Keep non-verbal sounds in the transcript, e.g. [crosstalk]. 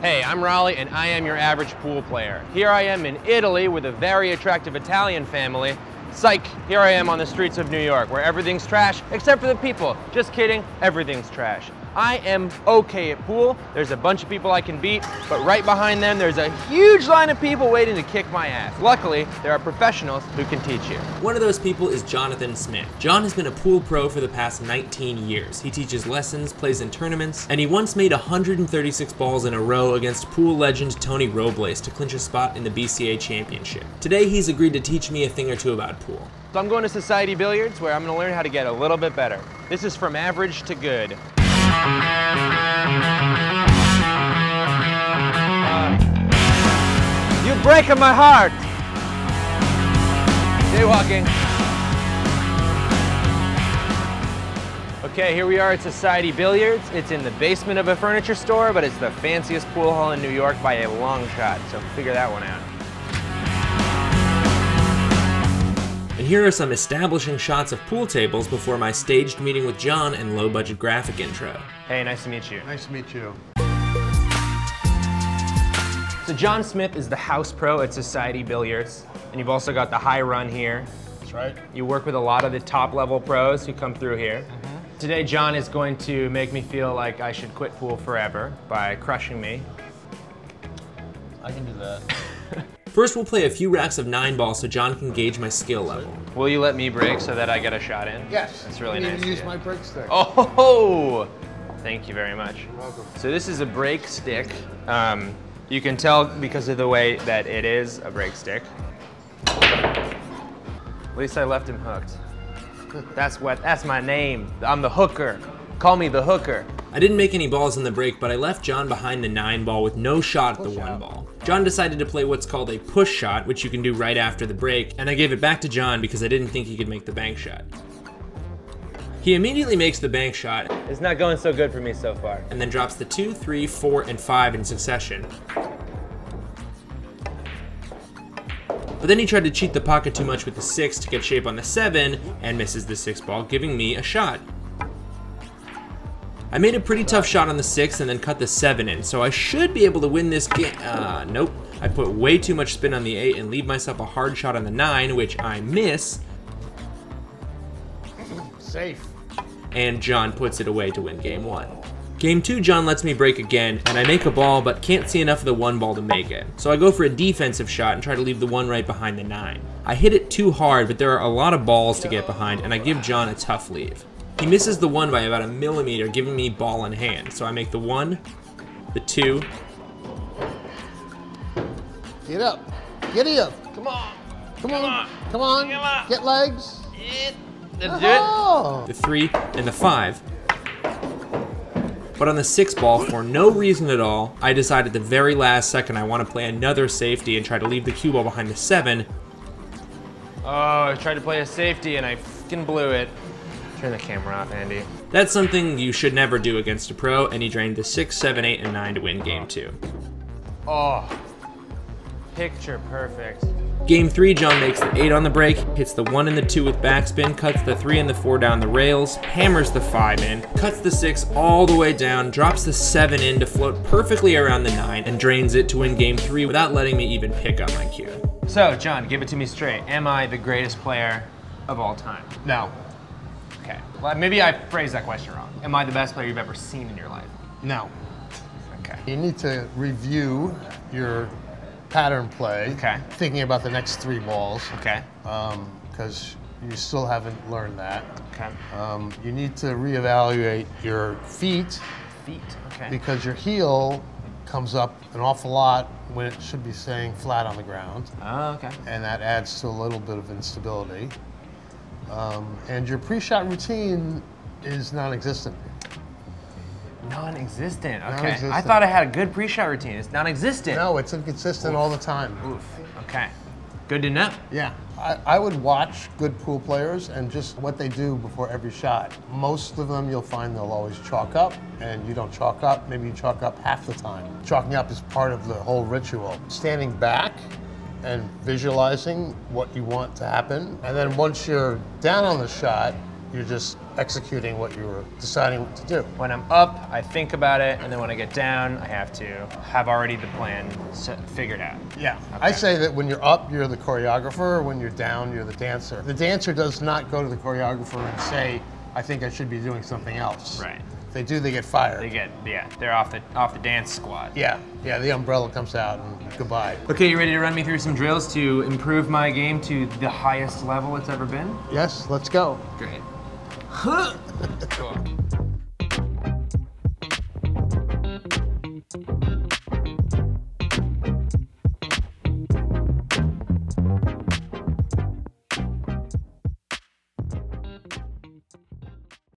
Hey, I'm Rollie and I am your average pool player. Here I am in Italy with a very attractive Italian family. Psych, here I am on the streets of New York where everything's trash except for the people. Just kidding, everything's trash. I am okay at pool. There's a bunch of people I can beat, but right behind them, there's a huge line of people waiting to kick my ass. Luckily, there are professionals who can teach you. One of those people is Jonathan Smith. Jon has been a pool pro for the past 19 years. He teaches lessons, plays in tournaments, and he once made 136 balls in a row against pool legend Tony Robles to clinch a spot in the BCA championship. Today, he's agreed to teach me a thing or two about pool. So I'm going to Society Billiards where I'm going to learn how to get a little bit better. This is from average to good. Uh, you breaking my heart. Jaywalking. Okay, here we are at Society Billiards. It's in the basement of a furniture store, but it's the fanciest pool hall in New York by a long shot, so figure that one out. And here are some establishing shots of pool tables before my staged meeting with Jon and low budget graphic intro. Hey, nice to meet you. Nice to meet you. So Jon Smith is the house pro at Society Billiards, and you've also got the high run here. That's right. You work with a lot of the top level pros who come through here. Mm-hmm. Today, Jon is going to make me feel like I should quit pool forever by crushing me. I can do that. [laughs] First, we'll play a few racks of nine balls so John can gauge my skill level. Will you let me break so that I get a shot in? Yes. That's really you nice. Need to use my break stick. Oh, thank you very much. You're welcome. So this is a break stick. Um, you can tell because of the way that it is a break stick. At least I left him hooked. That's what. That's my name. I'm the hooker. Call me the hooker. I didn't make any balls in the break, but I left Jon behind the nine ball with no shot at the one ball. Jon decided to play what's called a push shot, which you can do right after the break, and I gave it back to Jon because I didn't think he could make the bank shot. He immediately makes the bank shot It's not going so good for me so far. and then drops the two, three, four, and five in succession. But then he tried to cheat the pocket too much with the six to get shape on the seven and misses the six ball, giving me a shot. I made a pretty tough shot on the six and then cut the seven in, so I should be able to win this game. Uh, nope. I put way too much spin on the eight and leave myself a hard shot on the nine, which I miss, Safe. and Jon puts it away to win game one. Game two, Jon lets me break again, and I make a ball, but can't see enough of the one ball to make it. So I go for a defensive shot and try to leave the one right behind the nine. I hit it too hard, but there are a lot of balls to get behind, and I give Jon a tough leave. He misses the one by about a millimeter, giving me ball in hand. So I make the one, the two, Get up. Giddy up. Come on. Come on. Come on. Come on. Get legs. Let's do it. Oh. the three, and the five. But on the six ball, for no reason at all, I decide at the very last second I want to play another safety and try to leave the cue ball behind the seven, Oh, I tried to play a safety and I fucking blew it. Turn the camera off, Andy. That's something you should never do against a pro, and he drained the 6, 7, 8, and 9 to win game 2. Oh, picture perfect. Game 3, Jon makes the 8 on the break, hits the 1 and the 2 with backspin, cuts the 3 and the 4 down the rails, hammers the 5 in, cuts the 6 all the way down, drops the 7 in to float perfectly around the 9, and drains it to win game 3 without letting me even pick up my cue. So, Jon, give it to me straight. Am I the greatest player of all time? No. Okay. Well, maybe I phrased that question wrong. Am I the best player you've ever seen in your life? No. Okay. You need to review your pattern play. Okay. Thinking about the next three balls. Okay. Because you still haven't learned that. Okay. Um, you need to reevaluate your feet Feet. Okay. because your heel comes up an awful lot when it should be staying flat on the ground. Oh, okay. and that adds to a little bit of instability. Um, and your pre-shot routine is non-existent. Non-existent. Okay. I Non-existent. I thought I had a good pre-shot routine. It's non-existent. No, it's inconsistent all the time. Oof. Okay. Good to know. Yeah, I, I would watch good pool players and just what they do before every shot. Most of them you'll find they'll always chalk up, and you don't chalk up. Maybe you chalk up half the time. Chalking up is part of the whole ritual. Standing back and visualizing what you want to happen, and then once you're down on the shot, You're just executing what you were deciding to do. When I'm up, I think about it, and then when I get down, I have to have already the plan set, figured out. Yeah. I say that when you're up, you're the choreographer. When you're down, you're the dancer. The dancer does not go to the choreographer and say, I think I should be doing something else. Right. If they do, they get fired. They get yeah, they're off the off the dance squad. yeah. Yeah, the umbrella comes out and goodbye. Okay, you ready to run me through some drills to improve my game to the highest level it's ever been? Yes, let's go. Great. [laughs] [laughs] cool.